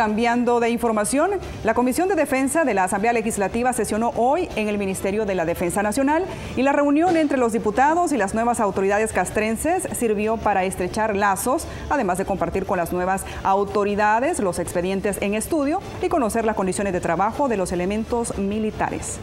Cambiando de información, la Comisión de Defensa de la Asamblea Legislativa sesionó hoy en el Ministerio de la Defensa Nacional y la reunión entre los diputados y las nuevas autoridades castrenses sirvió para estrechar lazos, además de compartir con las nuevas autoridades los expedientes en estudio y conocer las condiciones de trabajo de los elementos militares.